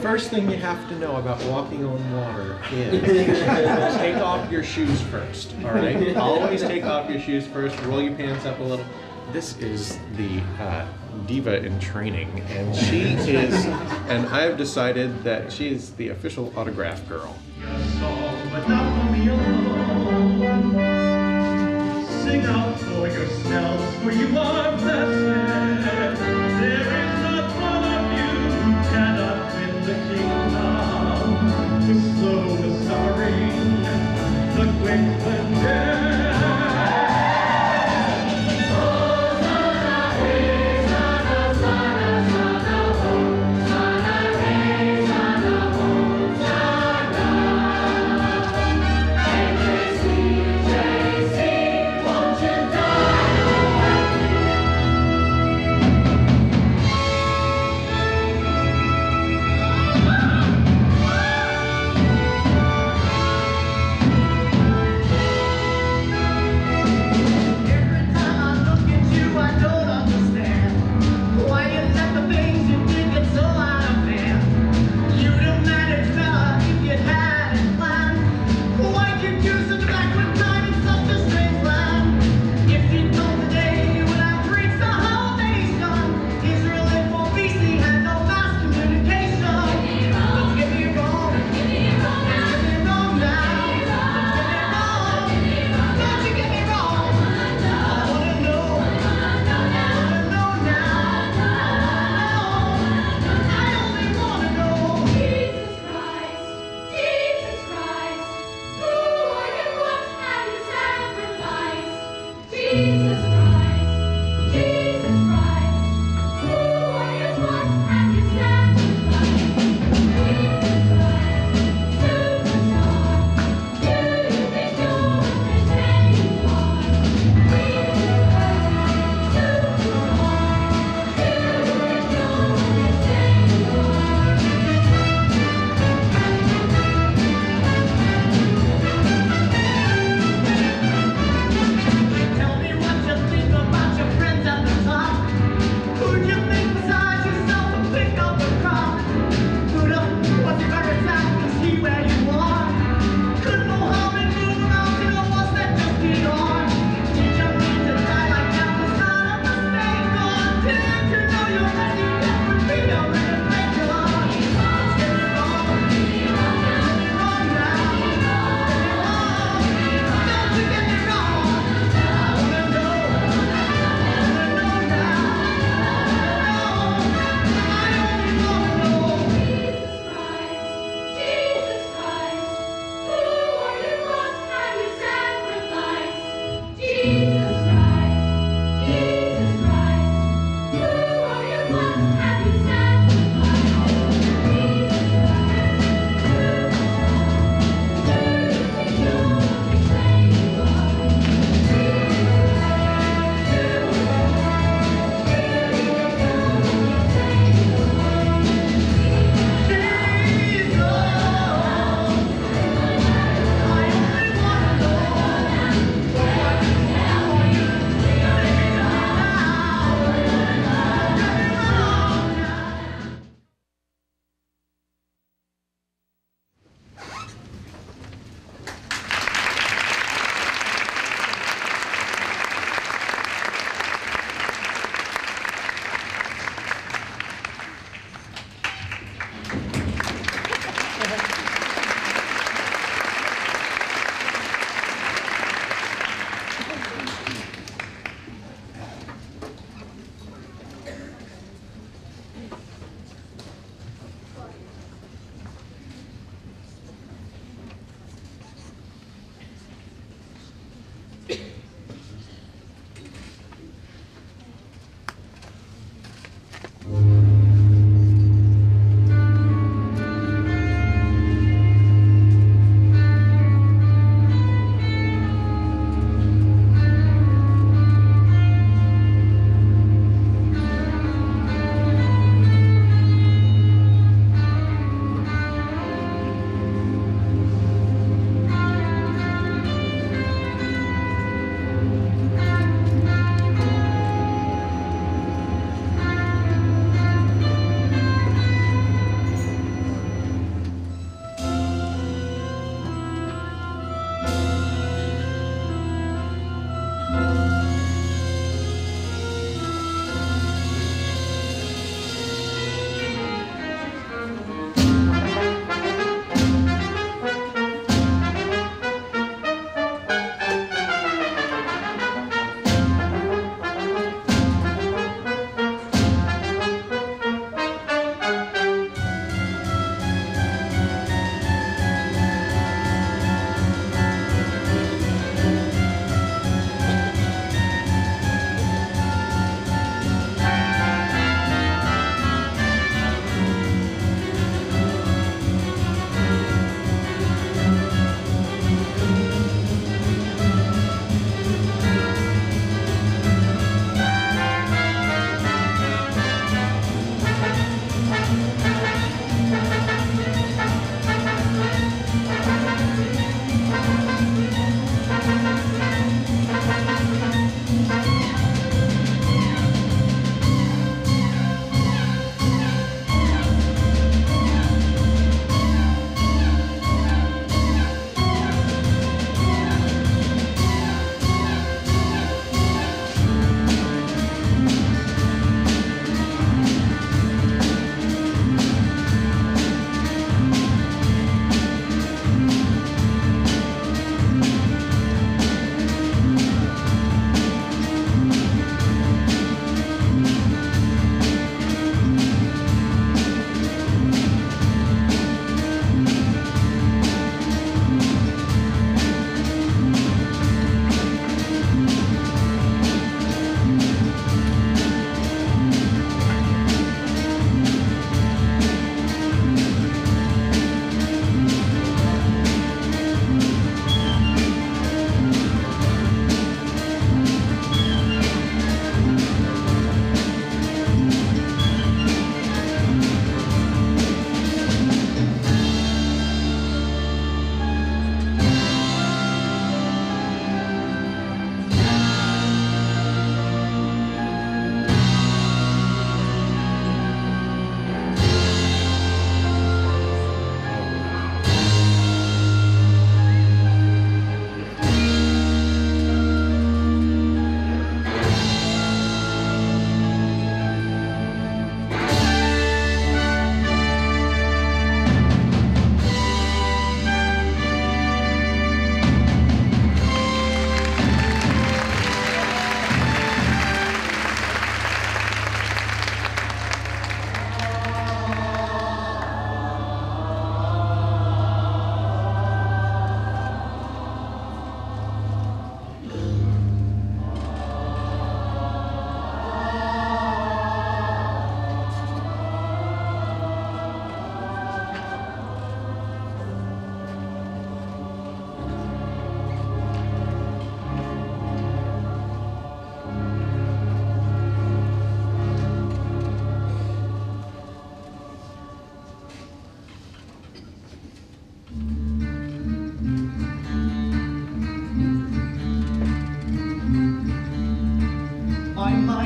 first thing you have to know about walking on water is take off your shoes first. All right, always take off your shoes first. Roll your pants up a little. This is the uh, diva in training, and she is, and I've decided that she is the official autograph girl. Your song, but not for me alone. Sing out for yourselves, for you are blessed. The slow, the suffering, the quick,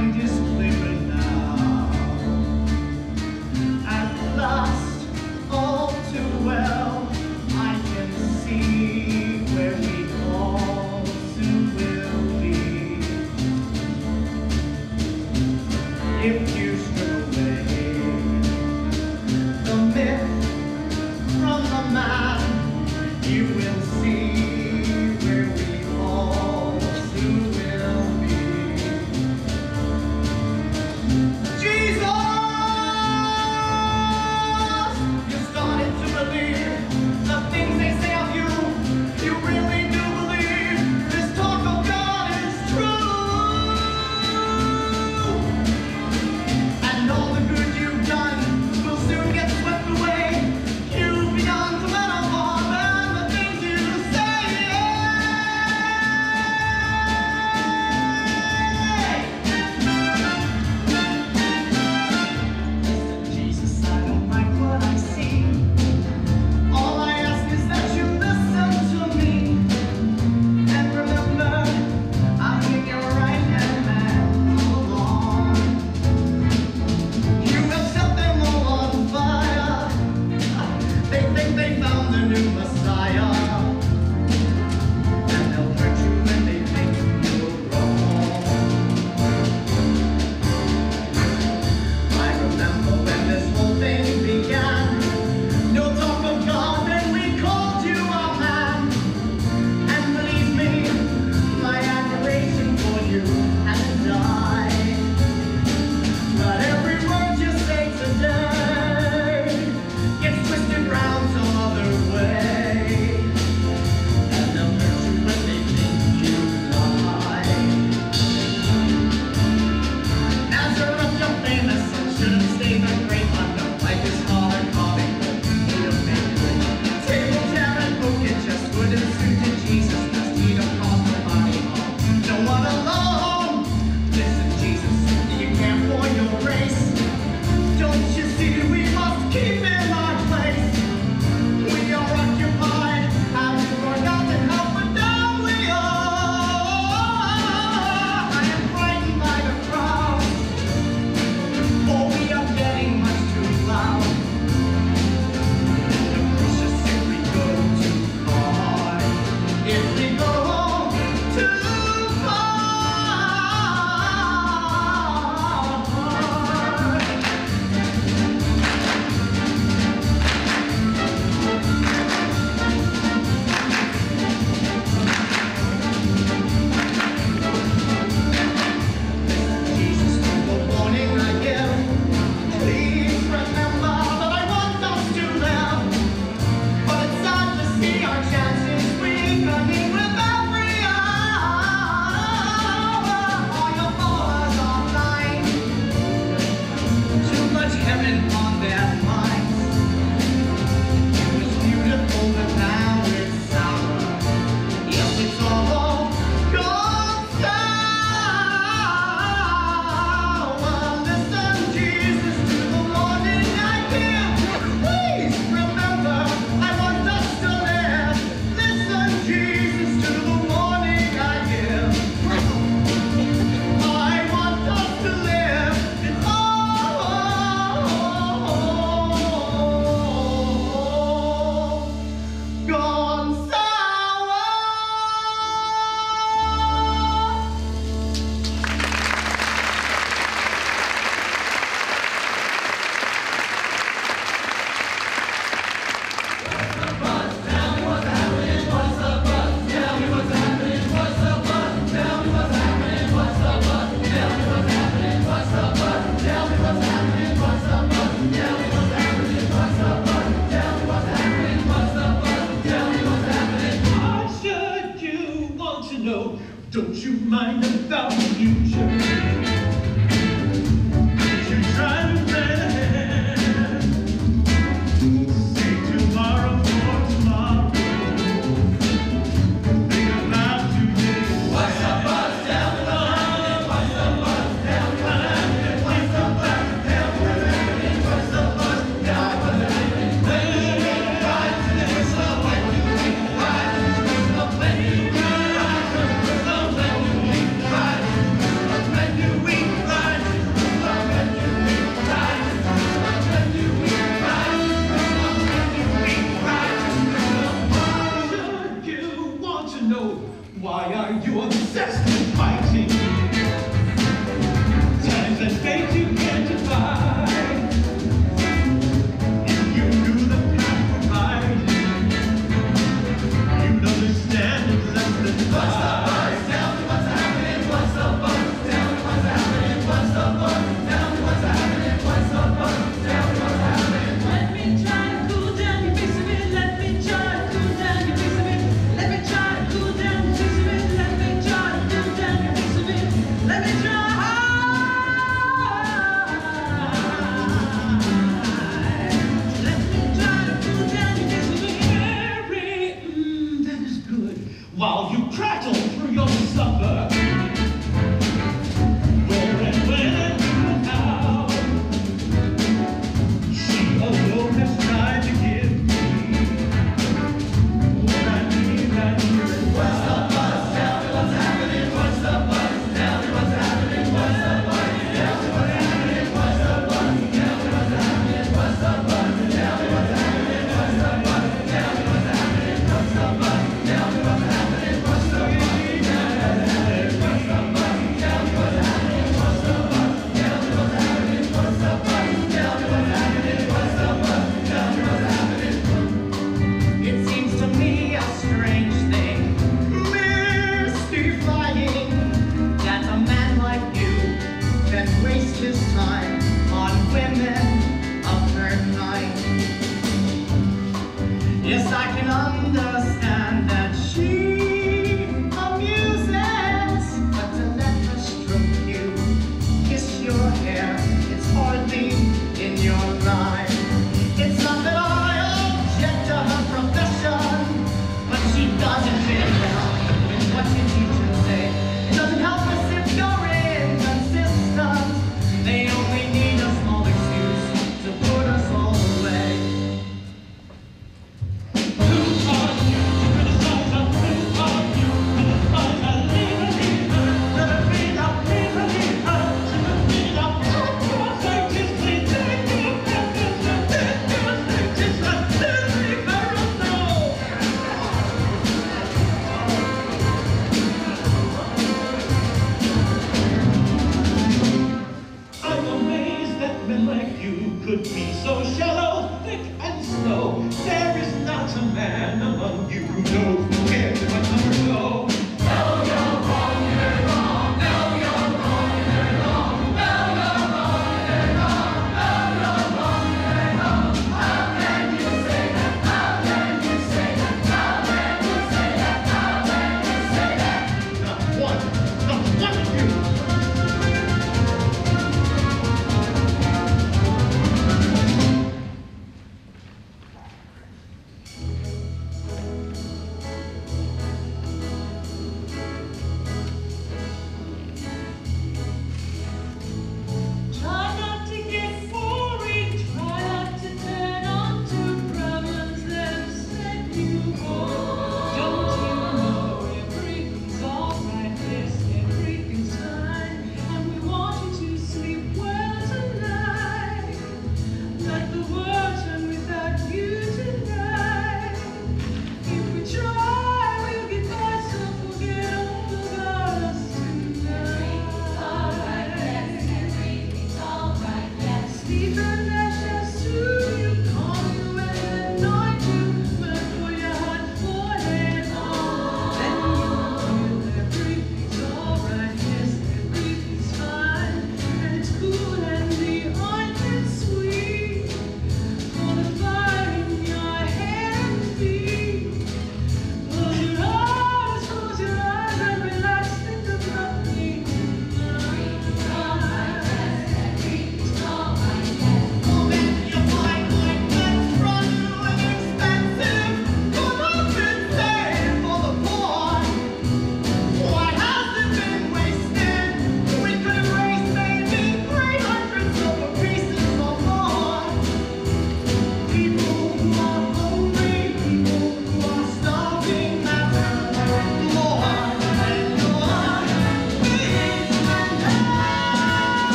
find you. Don't you mind about the future? Why are you obsessed